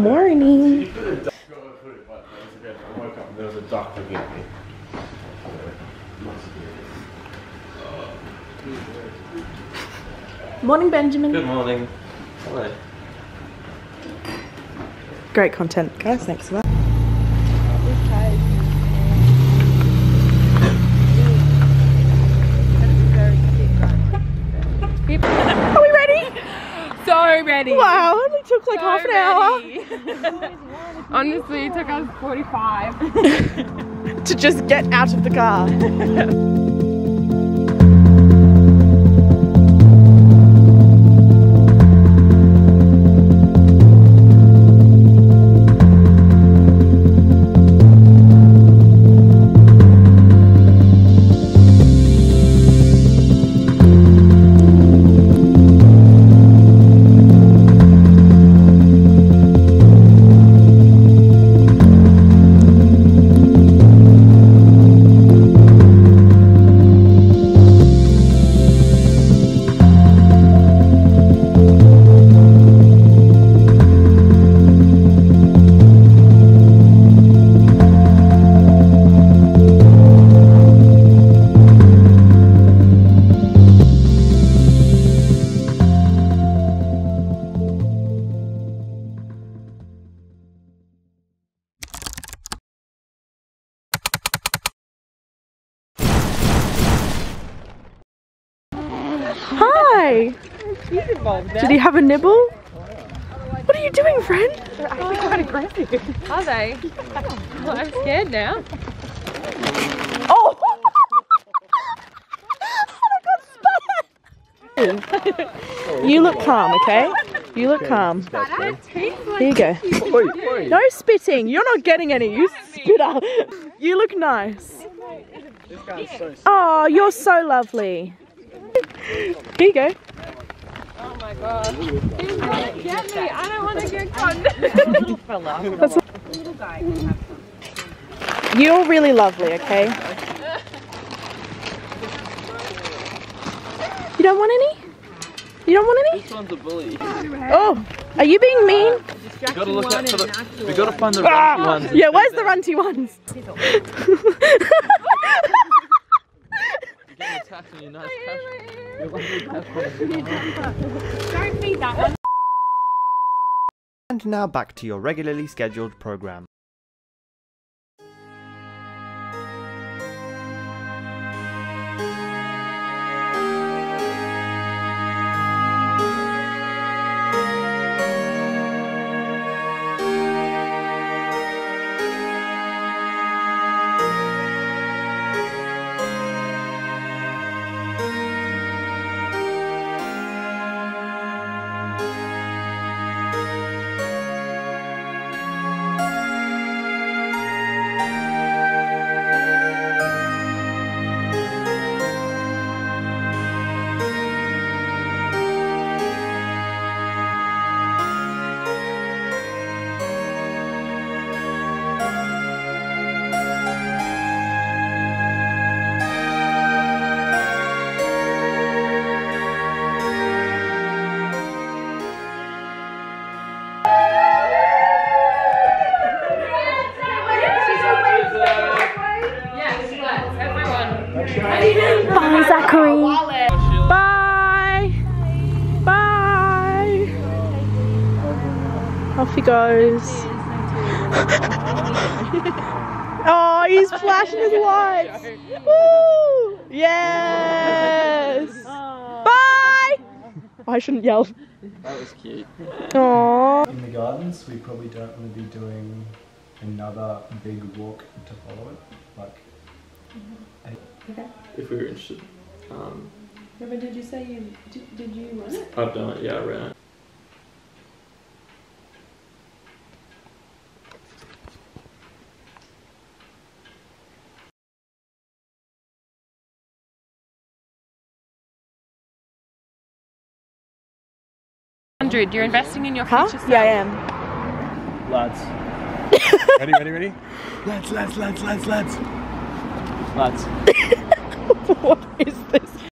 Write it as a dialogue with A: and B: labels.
A: Morning.
B: I woke up and there was a duck looking me.
A: Morning, Benjamin.
B: Good morning. Hello.
A: Great content, guys. Thanks for that. Are we ready?
C: So ready.
A: Wow, it only took like
C: So
A: half an
C: ready. Honestly, it took us 45.
A: to just get out of the car. Hi. Did he have a nibble? What are you doing, friend?
C: They're actually quite aggressive. Are they? Well, I'm scared now.
A: Oh! I got spun. you look calm, okay? You look calm. Here you go. No spitting. You're not getting any. You spitter. You look nice. Oh, you're so lovely. Here you go.
C: Oh my god. He's gonna get me. I don't want to get caught. little fella.
A: You're really lovely, okay? You don't want any? You don't want any?
D: This one's a bully.
A: Oh, are you being mean?
D: We gotta look out for the. We gotta find the
A: Ah,
D: runty ones.
A: yeah, where's the runty ones?
D: You're getting attacked on your nice cash.
C: Don't feed that one.
E: And now back to your regularly scheduled program.
A: Off he goes. oh, he's flashing his lights. Woo! Yes. Bye. I shouldn't yell.
D: That was cute.
A: Aww.
F: in the gardens, we probably don't want to be doing another big walk to follow it. Like,
D: If we were interested. Um,
G: Robin, did you say you did, did you run it?
D: I've done it. Yeah, I ran it.
C: Hundred. You're investing in your
A: Huh?
C: future
A: Yeah, I
C: self.
A: am.
F: lads. ready, ready, ready? Lads, lads, lads, lads, lads.
D: Lads.
A: what is this?